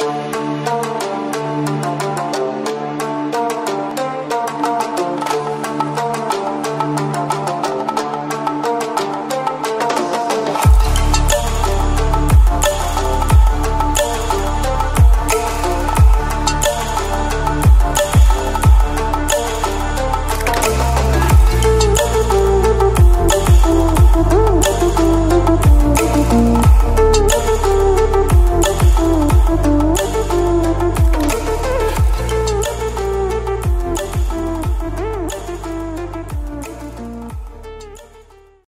Música